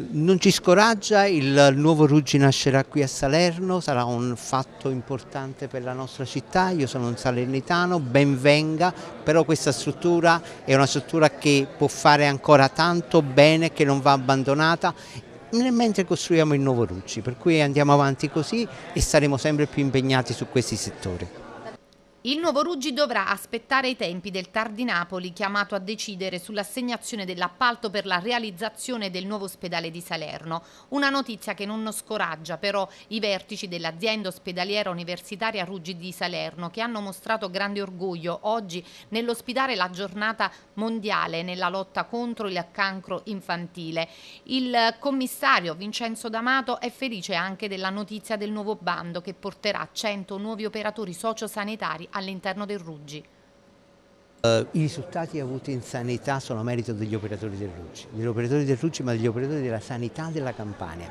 Non ci scoraggia, il nuovo Ruggi nascerà qui a Salerno, sarà un fatto importante per la nostra città, io sono un salernitano, ben venga, però questa struttura è una struttura che può fare ancora tanto bene, che non va abbandonata mentre costruiamo il nuovo Ruggi, per cui andiamo avanti così e saremo sempre più impegnati su questi settori. Il nuovo Ruggi dovrà aspettare i tempi del Tardinapoli chiamato a decidere sull'assegnazione dell'appalto per la realizzazione del nuovo ospedale di Salerno. Una notizia che non scoraggia però i vertici dell'azienda ospedaliera universitaria Ruggi di Salerno che hanno mostrato grande orgoglio oggi nell'ospitare la giornata mondiale nella lotta contro il cancro infantile. Il commissario Vincenzo D'Amato è felice anche della notizia del nuovo bando che porterà 100 nuovi operatori sociosanitari all'interno del Ruggi. Uh, I risultati avuti in sanità sono merito degli operatori del Ruggi, degli operatori del Ruggi ma degli operatori della sanità della Campania.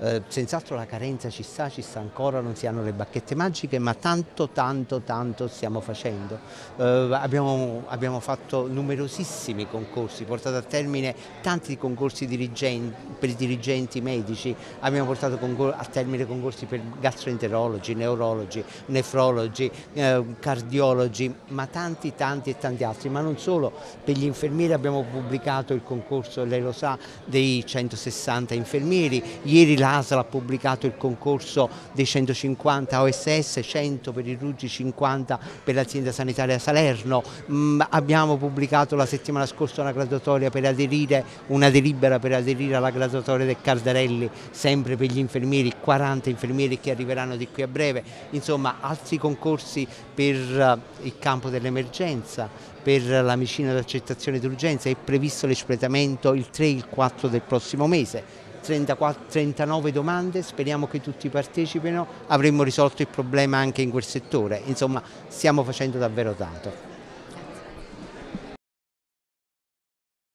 Eh, senz'altro la carenza ci sta, ci sta ancora, non si hanno le bacchette magiche, ma tanto, tanto, tanto stiamo facendo. Eh, abbiamo, abbiamo, fatto numerosissimi concorsi, portato a termine tanti concorsi dirigenti, per dirigenti medici, abbiamo portato a termine concorsi per gastroenterologi, neurologi, nefrologi, eh, cardiologi, ma tanti, tanti e tanti altri, ma non solo, per gli infermieri abbiamo pubblicato il concorso, lei lo sa, dei 160 infermieri, ieri la l'ASL ha pubblicato il concorso dei 150 OSS, 100 per i Ruggi, 50 per l'azienda sanitaria Salerno, mm, abbiamo pubblicato la settimana scorsa una graduatoria per aderire, una delibera per aderire alla graduatoria del Cardarelli, sempre per gli infermieri, 40 infermieri che arriveranno di qui a breve, insomma altri concorsi per uh, il campo dell'emergenza, per la medicina d'accettazione d'urgenza, è previsto l'espletamento il 3 e il 4 del prossimo mese. 34, 39 domande, speriamo che tutti partecipino, avremmo risolto il problema anche in quel settore, insomma stiamo facendo davvero tanto.